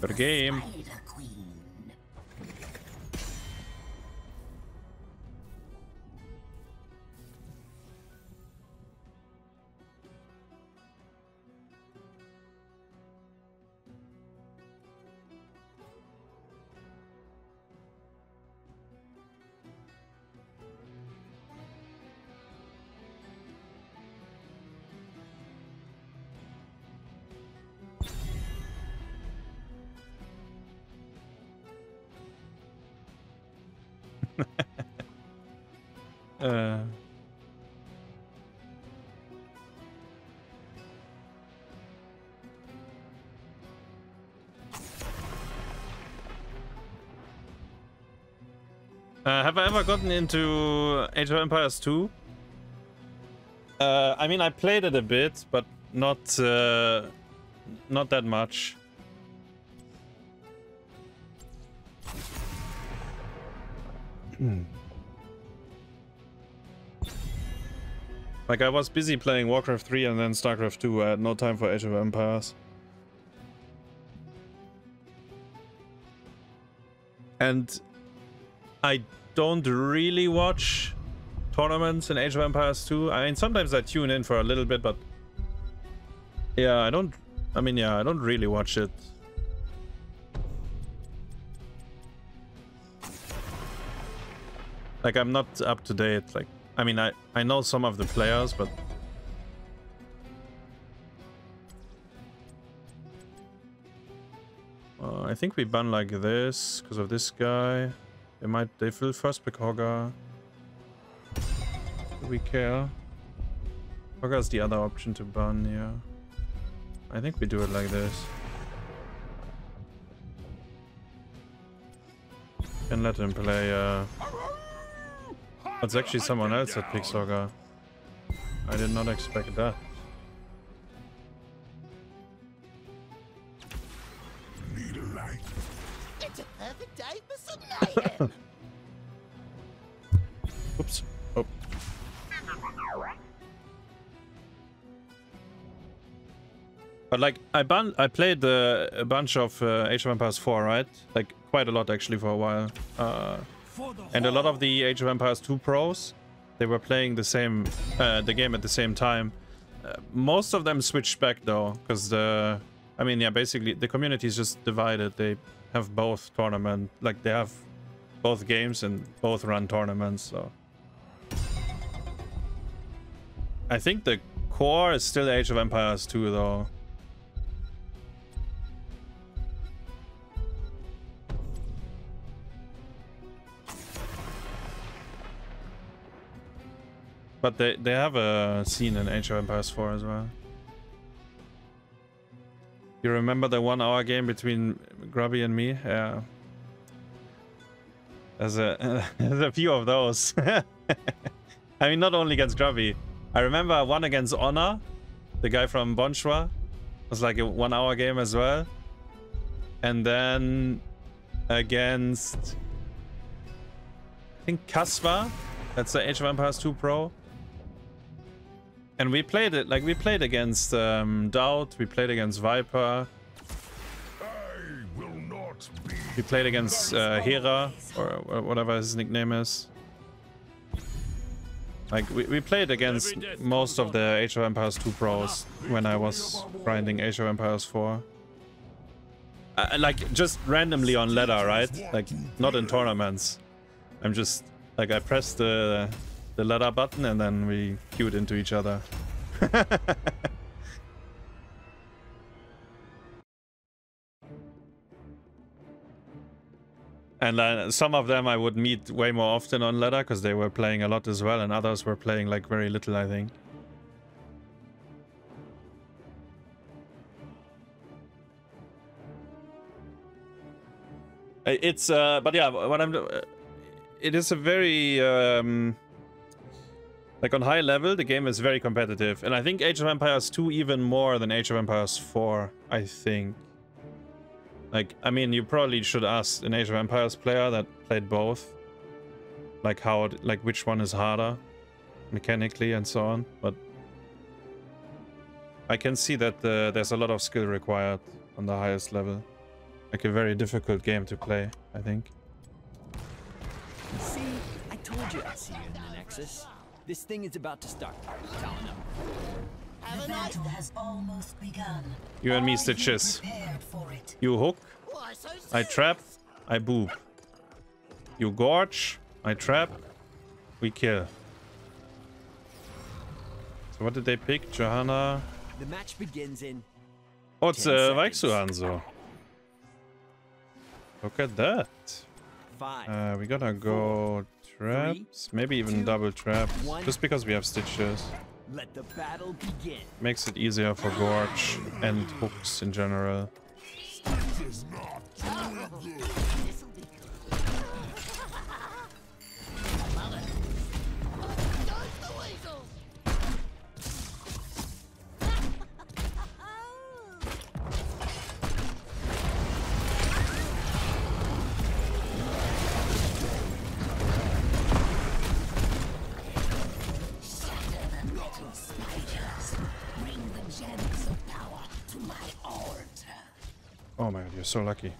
Good game. Uh, have I ever gotten into Age of Empires 2? Uh, I mean, I played it a bit, but not uh, not that much. like I was busy playing Warcraft 3 and then StarCraft 2. I had no time for Age of Empires. And I don't really watch tournaments in Age of Empires 2. I mean, sometimes I tune in for a little bit, but yeah, I don't. I mean, yeah, I don't really watch it. Like, I'm not up to date. Like, I mean, I I know some of the players, but uh, I think we ban like this because of this guy. They might, they will first pick Hogger. Do we care? Hogger is the other option to burn, yeah. I think we do it like this. And let him play, uh... It's actually someone else that picks Hogger. I did not expect that. Oops. Oh. But like I I played uh, a bunch of uh, Age of Empires 4, right? Like quite a lot actually for a while. Uh, and a lot of the Age of Empires 2 pros, they were playing the same uh, the game at the same time. Uh, most of them switched back though, because the I mean yeah, basically the community is just divided. They have both tournament like they have both games and both run tournaments. So I think the core is still Age of Empires 2 though. But they, they have a scene in Age of Empires 4 as well. You remember the one hour game between Grubby and me? Yeah. There's a, there's a few of those. I mean, not only against Grubby. I remember one against Honor, the guy from Bonchwa. It was like a one hour game as well. And then against, I think Kasva. That's the Age of Empires 2 Pro. And we played it, like we played against um, DauT, we played against Viper. We played against uh, Hera, or, whatever his nickname is. Like, we, we played against most of the Age of Empires 2 pros when I was grinding Age of Empires 4. Uh, like, just randomly on ladder, right? Like, not in tournaments. I'm just, like, I pressed the the ladder button and then we queued into each other. and uh, some of them I would meet way more often on ladder because they were playing a lot as well and others were playing like very little I think. It's uh but yeah what I'm uh, it is a very um like on high level, the game is very competitive. And I think Age of Empires 2 even more than Age of Empires 4, I think. Like, I mean, you probably should ask an Age of Empires player that played both. Like how, it, like which one is harder mechanically and so on. But I can see that there's a lot of skill required on the highest level. like a very difficult game to play, I think. See, I told you I'd see you in the Nexus. This thing is about to start. Telling them. The battle has almost begun. You and me, Stitches. prepared for it? You hook, I trap, I boob. You gorge, I trap, we kill. So what did they pick? Johanna? The match begins in. Oh, it's Ten uh, seconds. Vaixuanzo. Look at that. Five. Uh, we gotta go traps, maybe even two, double traps, one. just because we have stitches. Let the battle begin. Makes it easier for gorge and hooks in general. Oh my god, you're so lucky.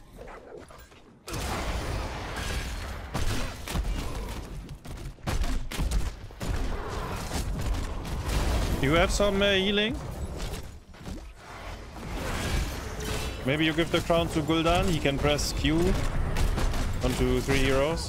You have some uh, healing? Maybe you give the crown to Gul'dan, he can press Q onto three heroes.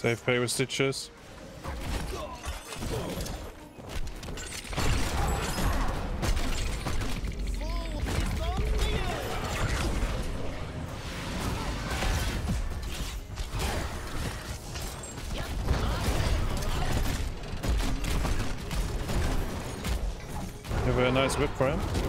Save pay with stitches. Have a nice whip for him?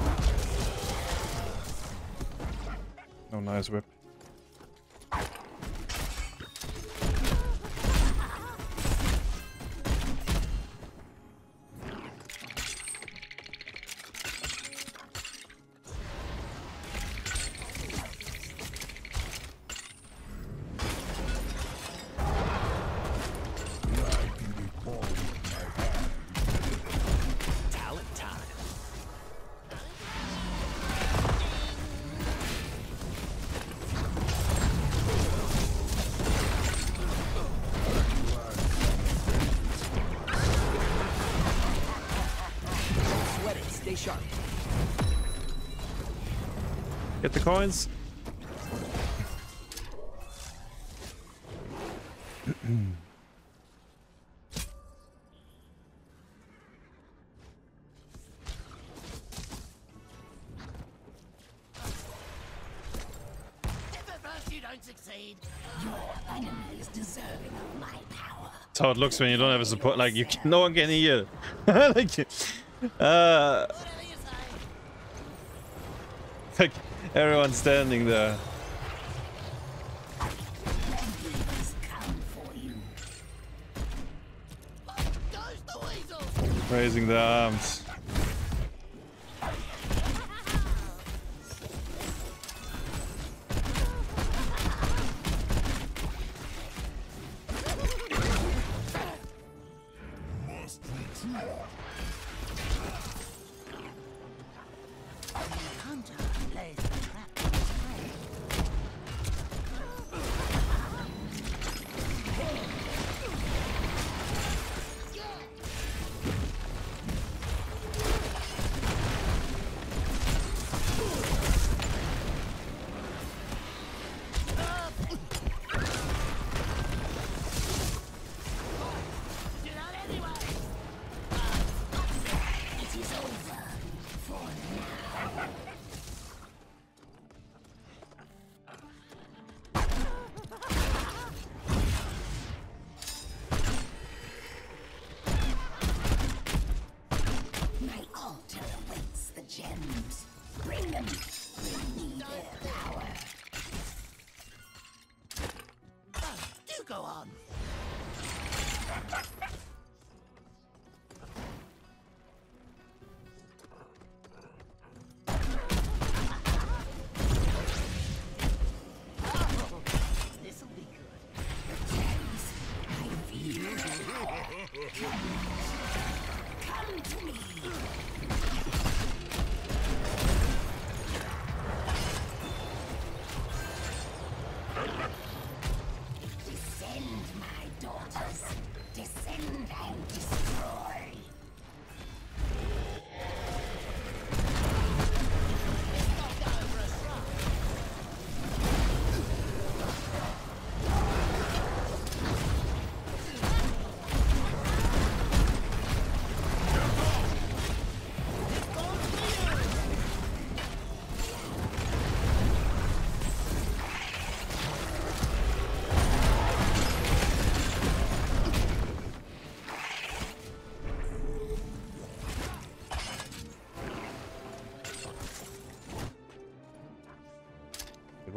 Get the coins. how it looks when you don't have a support. Like you, can, no one can hear. like, uh, like Everyone's standing there. Raising the arms. Yeah.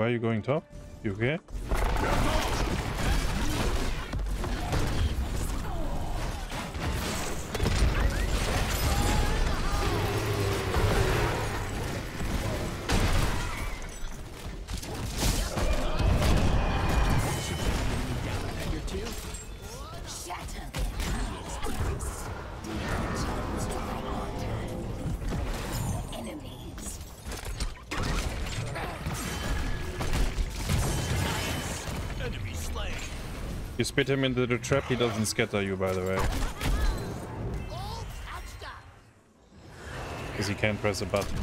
Why are you going top? You okay? You spit him into the trap, he doesn't scatter you, by the way. Because he can't press a button.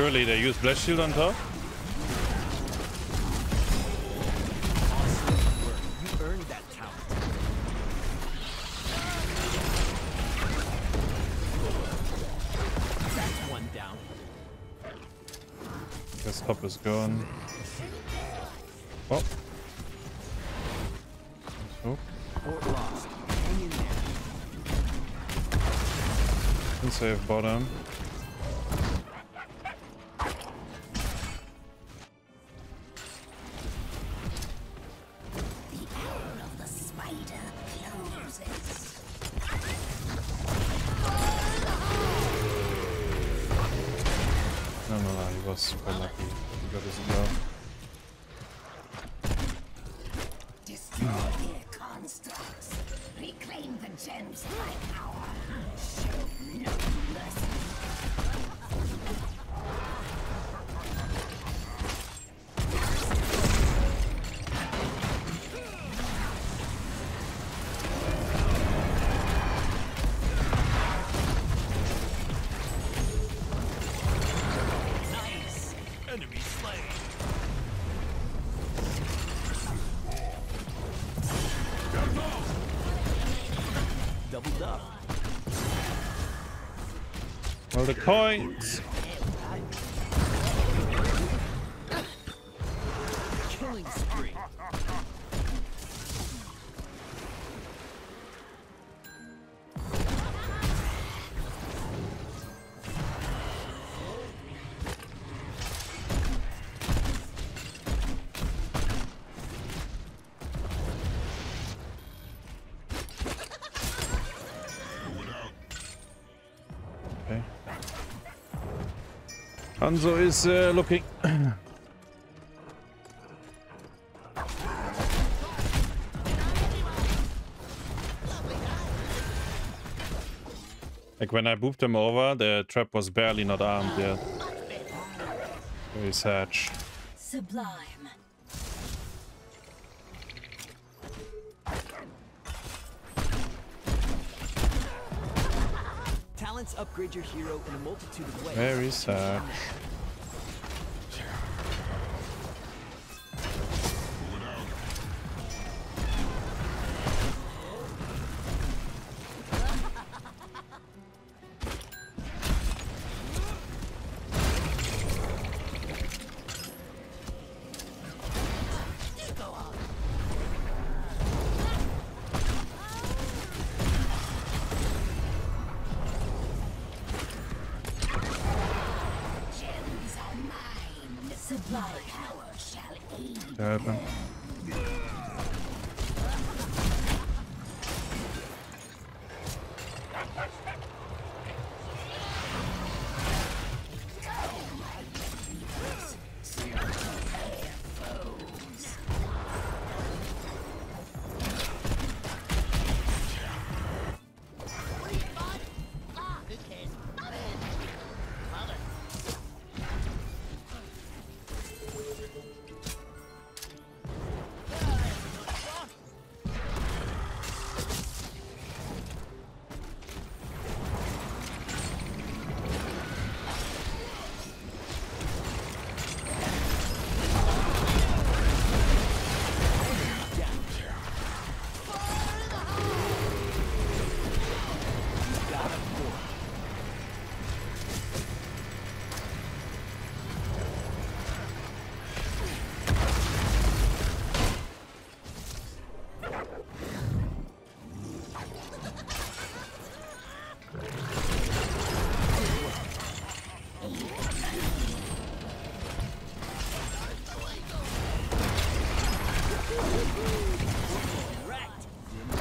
Surely they use Blast Shield on top? This top is gone. Oh. Oh. Can save bottom. Lucky. He got his ego. Destroy All Hanzo is uh, looking. like when I booped him over, the trap was barely not armed yet. Very sad. Sublime. Upgrade your hero in a multitude of ways. Very sad.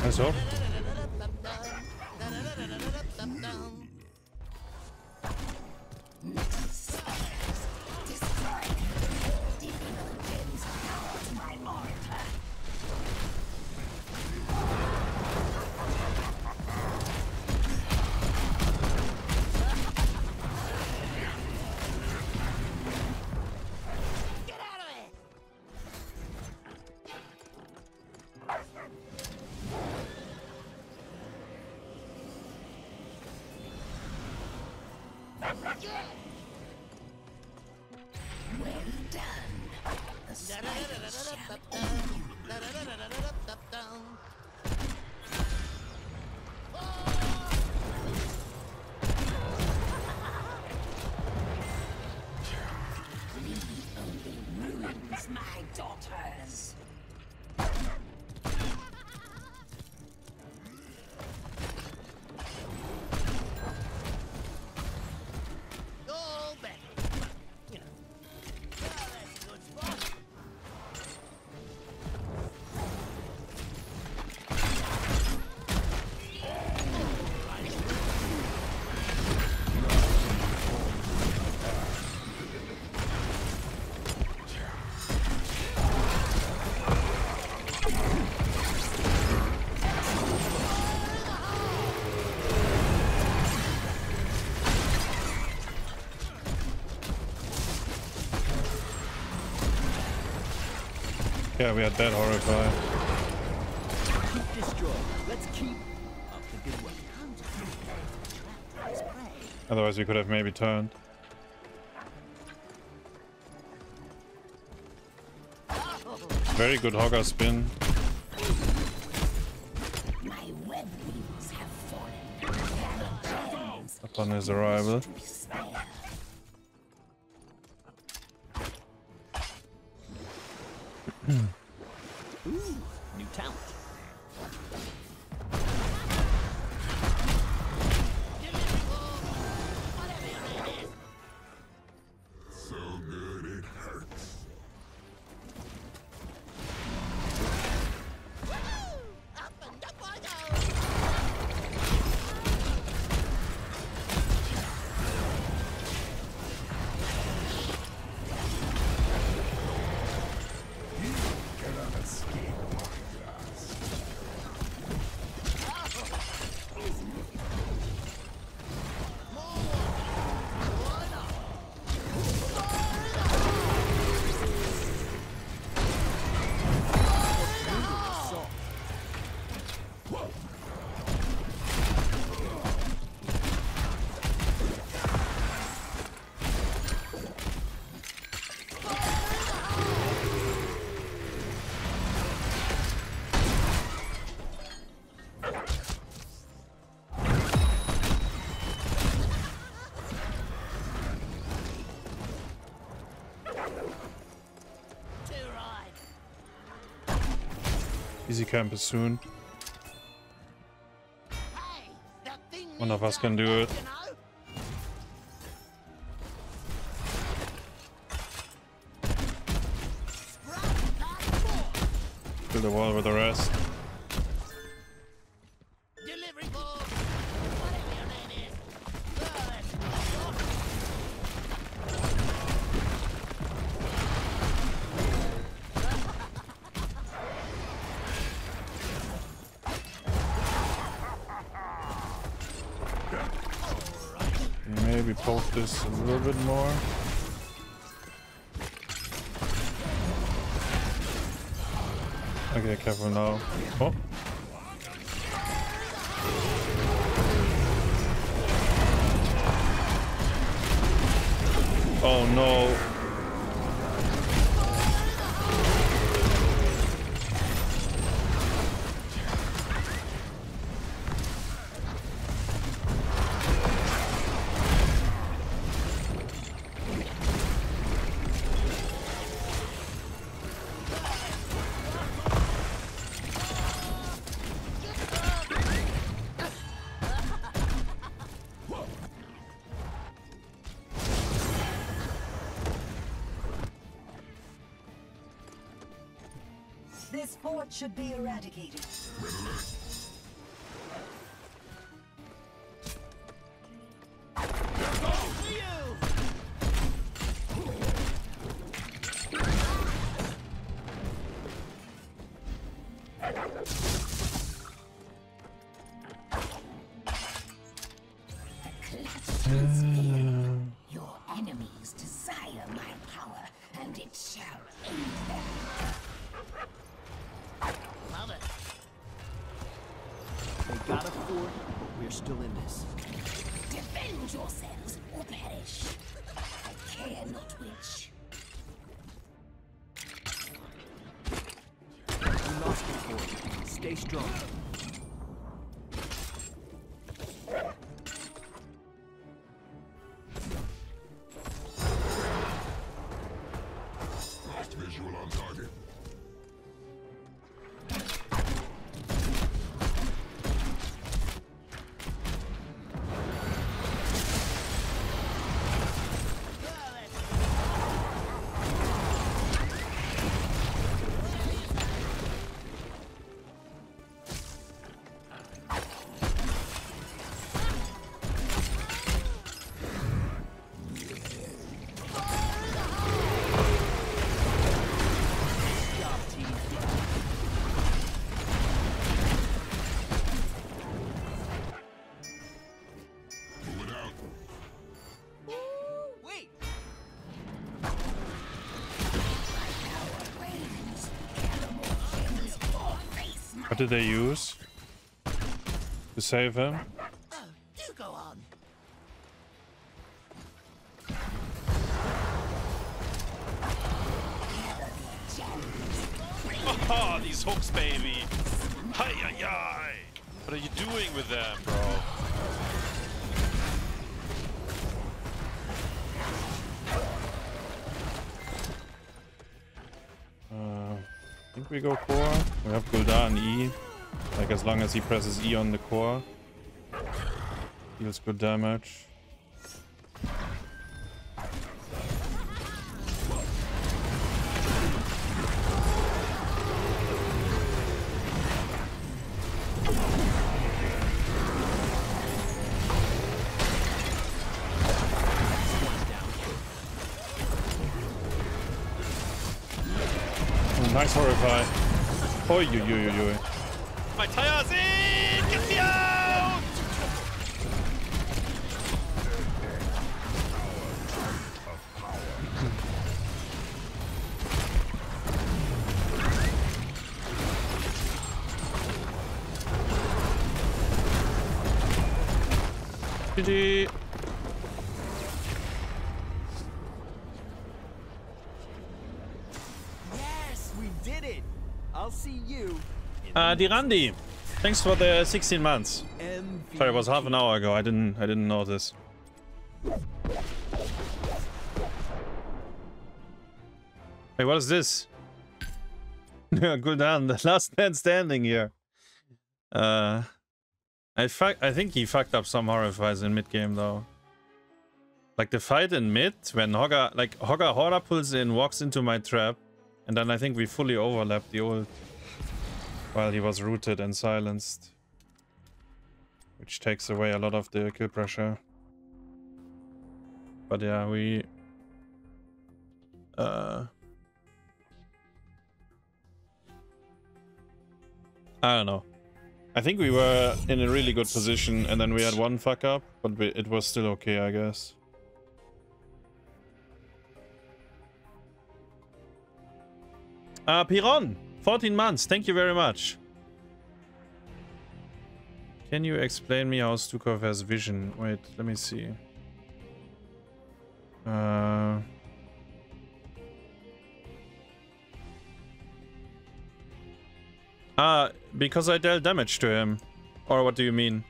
That's Yeah, we had that horrify. Keep destroyed. Let's keep up the good work. Otherwise, we could have maybe turned. Very good hogger spin. My web have fallen. Upon his arrival. Easy camp is soon. One of us can do it. Poke this a little bit more. Okay, careful now. Oh. Oh no. This fort should be eradicated. Stay strong. Did they use to save him? Oh, do go on. Oh, these hooks, baby. Hi, hi, hi. What are you doing with them, bro? Uh, I think we go core. Like as long as he presses E on the core, deals good damage. Nice horrify. Oi, oi, oi, oi, oi. My tires in! Get me out! GG. Yes, Dirandi, thanks for the 16 months. Sorry, it was half an hour ago. I didn't, I didn't notice. Hey, what is this? Gul'dan, the last man standing here. Uh, I. I think he fucked up some horrifies in mid game though. Like the fight in mid when Hogger, like Hogger Hora pulls in, walks into my trap, and then I think we fully overlap the ult while he was rooted and silenced, which takes away a lot of the kill pressure. But yeah, we. Uh, I don't know. I think we were in a really good position and then we had one fuck up, but we, it was still okay, I guess. Uh, Piron, 14 months. Thank you very much. Can you explain me how Stukov has vision? Wait, let me see. Uh... Ah, because I dealt damage to him. Or what do you mean?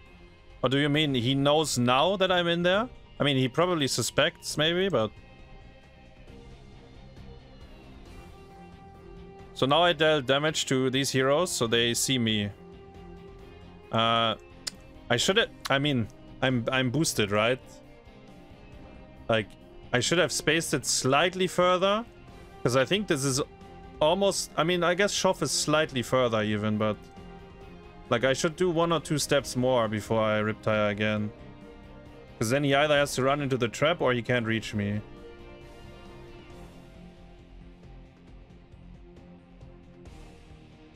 Or do you mean he knows now that I'm in there? I mean, he probably suspects maybe, but... So now I dealt damage to these heroes, so they see me. Uh, I should have... I mean, I'm, I'm boosted, right? Like, I should have spaced it slightly further. Because I think this is almost... I mean, I guess Shoff is slightly further even, but... Like, I should do one or two steps more before I RIP-Tire again. Because then he either has to run into the trap or he can't reach me.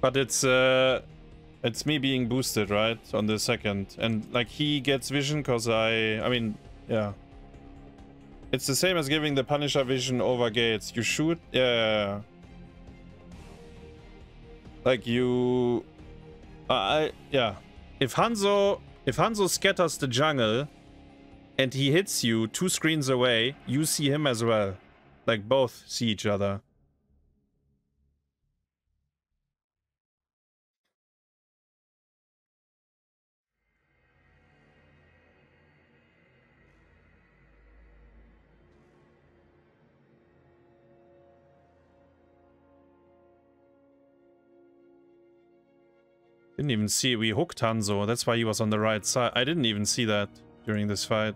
But it's, uh... It's me being boosted, right? On the second. And, like, he gets vision because I... I mean, yeah. It's the same as giving the Punisher vision over gates. You shoot... Yeah. Like, you... Uh, I... Yeah. If Hanzo... If Hanzo scatters the jungle and he hits you two screens away, you see him as well. Like, both see each other. Even see we hooked Hanzo. That's why he was on the right side. I didn't even see that during this fight.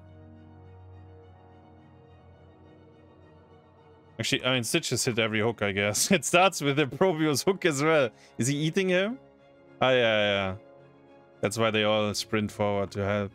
Actually, I mean, Stitches hit every hook, I guess. It starts with the Probius hook as well. Is he eating him? Ah, yeah, yeah. That's why they all sprint forward to help.